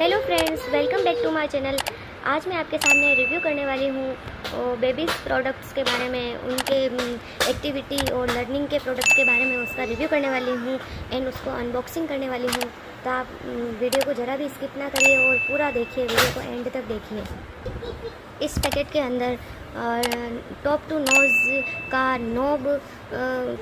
Hello friends welcome back to my channel आज मैं आपके सामने रिव्यू करने वाली हूँ बेबीज़ प्रोडक्ट्स के बारे में, उनके एक्टिविटी और लर्निंग के प्रोडक्ट्स के बारे में उसका रिव्यू करने वाली हूँ एंड उसको अनबॉक्सिंग करने वाली हूँ। तो आप वीडियो को ज़रा भी स्किप ना करिए और पूरा देखिए वीडियो को एंड तक देखिए। इस पैकेट के अंदर टॉप टू नोज़ का knob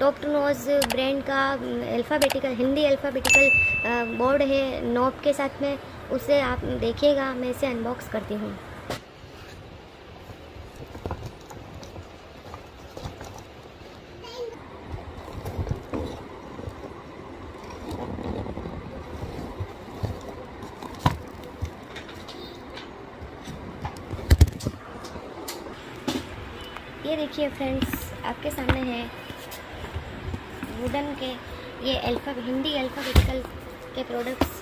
top to nose brand का अल्फ़ाबेटिकल हिंदी अल्फ़ाबेटिकल बोर्ड है नोब के साथ में। उसे आप देखिएगा, मैं इसे अनबॉक्स करती हूँ। ये देखिए फ्रेंड्स आपके सामने है वुडन के, ये अल्फ़ा हिंदी अल्फ़ाबेटिकल के products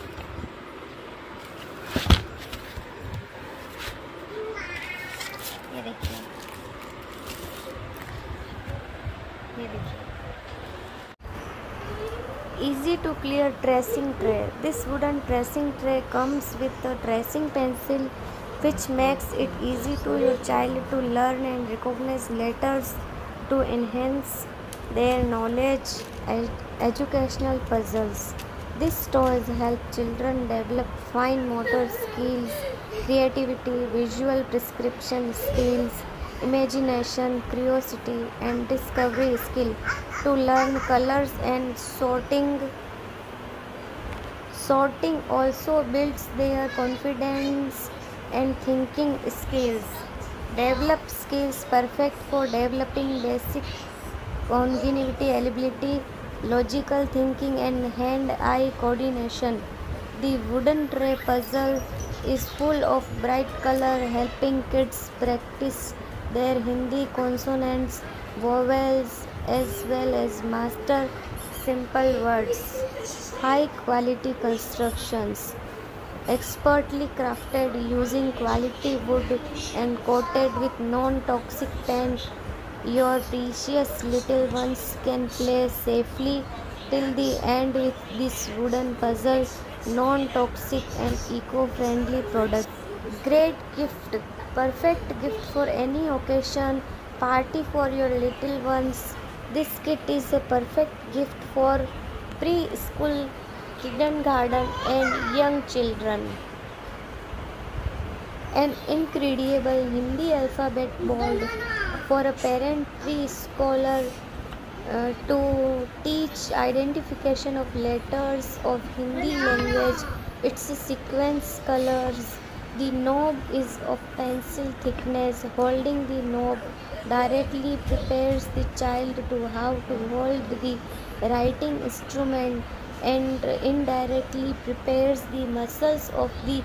easy to clear dressing tray. This wooden dressing tray comes with a dressing pencil which makes it easy to your child to learn and recognize letters to enhance their knowledge and educational puzzles. These toys help children develop fine motor skills creativity visual prescription skills imagination curiosity and discovery skill to learn colors and sorting. Sorting also builds their confidence and thinking skills. Develop skills perfect for developing basic cognitive ability logical thinking and hand eye coordination. The wooden tray puzzle is full of bright color helping kids practice their hindi consonants vowels as well as master simple words. High quality constructions, expertly crafted using quality wood and coated with non toxic paint. Your precious little ones can play safely till the end with this wooden puzzle, non toxic and eco friendly product. Great gift, perfect gift for any occasion, party for your little ones this kit is a perfect gift for preschool, kindergarten, and young children. An incredible Hindi alphabet board for a parent preschooler uh, to teach identification of letters of Hindi language. Its a sequence colors. The knob is of pencil thickness. Holding the knob directly prepares the child to how to hold the writing instrument and indirectly prepares the muscles of the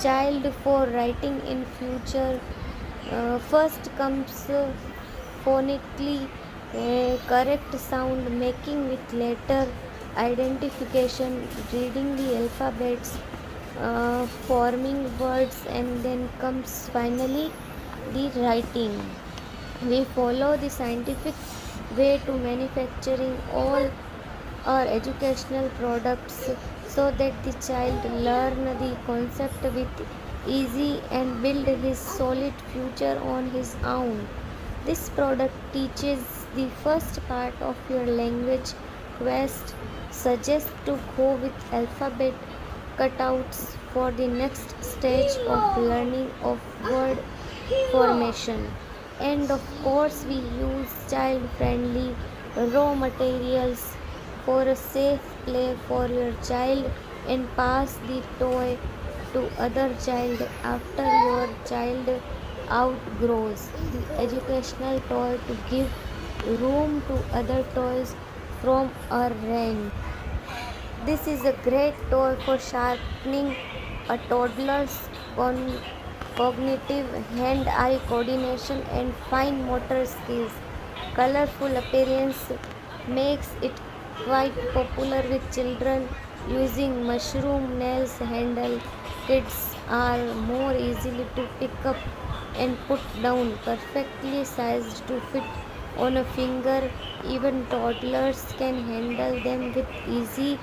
child for writing in future uh, first comes uh, uh, correct sound making with letter identification reading the alphabets uh, forming words and then comes finally the writing. We follow the scientific way to manufacturing all our educational products so that the child learn the concept with easy and build his solid future on his own. This product teaches the first part of your language quest suggest to go with alphabet cutouts for the next stage of learning of word formation. And of course we use child friendly raw materials for a safe play for your child and pass the toy to other child after your child outgrows. The educational toy to give room to other toys from our range this is a great toy for sharpening a toddler's con- cognitive hand eye coordination and fine motor skills. Colorful appearance makes it quite popular with children using mushroom nails handle. Kids are more easily to pick up and put down, perfectly sized to fit on a finger. Even toddlers can handle them with easy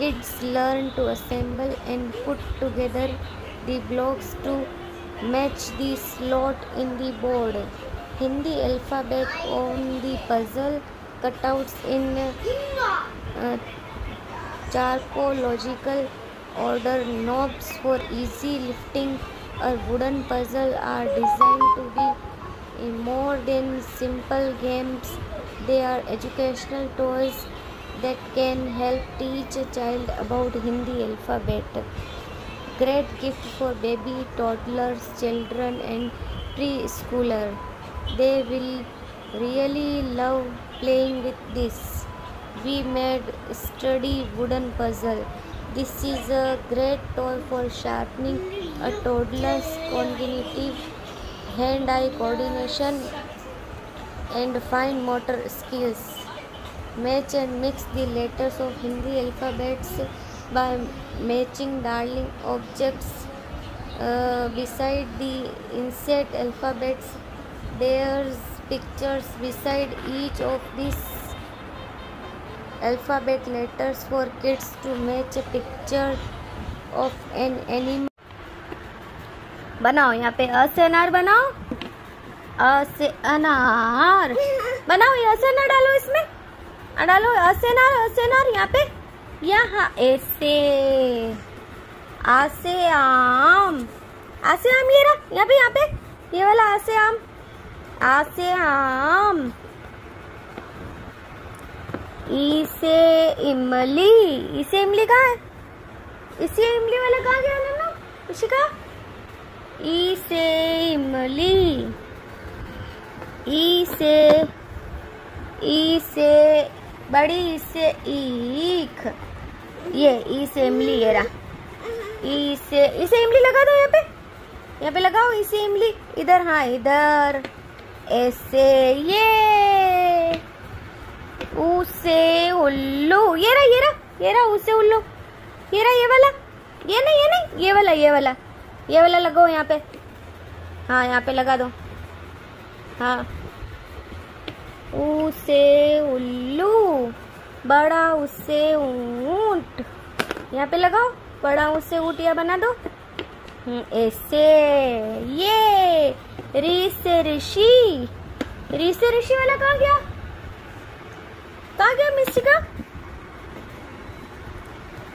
kids learn to assemble and put together the blocks to match the slot in the board. Hindi alphabet on the puzzle cutouts in uh, charcoalogical order knobs for easy lifting a wooden puzzle are designed to be more than simple games they are educational toys that can help teach a child about hindi alphabet. Great gift for baby toddlers children and preschooler. They will really love playing with this. We made sturdy wooden puzzle. This is a great toy for sharpening a toddler's cognitive hand-eye coordination and fine motor skills match and mix the letters of Hindi alphabets by matching darling objects beside the inset alphabets there's pictures beside each of this alphabet letters for kids to match a picture of an animal बनाओ, यहाँ पे असनार बनाओ। अनार बनाओ, ये असनार डालो इसमें। डालो ऐसे ना ऐसे ना यहाँ पे? यहाँ, ऐसे। आसे आम आसे आम ये रहा, यहाँ पे यहाँ पे। ये वाला आसे आम आसे आम इसे इमली। इसे इमली कहा है? इसे इमली वाला कहा गया ना? उसी का इसे इमली। इसे इसे बड़ी से ईख। ये ई से इमली, ये रहा। ई से, इसे इमली लगा दो यहाँ पे। यहाँ पे लगाओ इसे इमली। इधर हाँ इधर। ऐसे, ये। उसे उल्लू। ये रहा ये रहा ये रहा उसे उल्लू। ये रहा, ये वाला। ये नहीं ये नहीं, ये वाला ये वाला। ये वाला लगाओ यहाँ पे। हाँ यहाँ पे लगा दो। हाँ। उसे उल्लू बड़ा उसे ऊँट। यहाँ पे लगाओ बड़ा उसे या बना दो। हम्म, ऐसे ये री से ऋषि री से ऋषि वाला कहा गया? कहा गया मिस्टी का?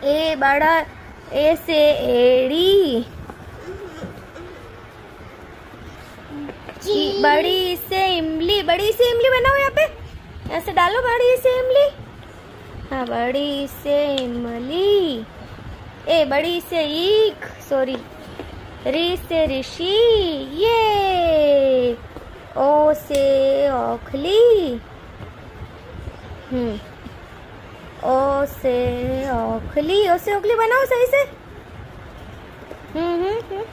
ए बड़ा ए से एड़ी ई- बड़ी से इमली, बड़ी से इमली बनाओ यहाँ पे। ऐसे डालो बड़ी से इमली। हाँ बड़ी से इमली। ए, बड़ी से ईख सॉरी री से ऋषि, ये। ओ से औखली। हम्म। ओ से औखली, ओ से औखली बनाओ सही से। हम्म हम्म हम्म।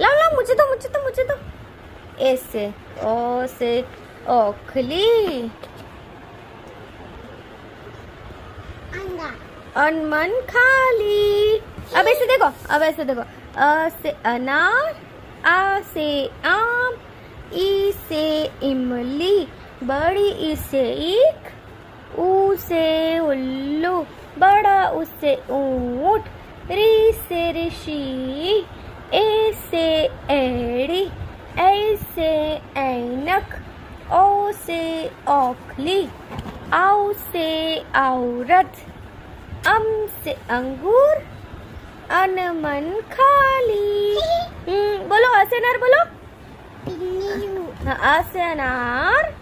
लाओ लाओ, मुझे तो मुझे तो मुझे तो ऐसे ओ से औखली अनमन खाली अब ऐसे देखो अब ऐसे देखो. अ से अनार आ से आम ई से इमली बड़ी ई से ईख ऊ से उल्लू बड़ा उसे ऊँट री से ऋषि ए से एड़ी ऐ से ऐनक ओ से ओखली आउ से औरत अम से अंगूर अनमन खाली बोलो असे अनार बोलो हाँ, आ से अनार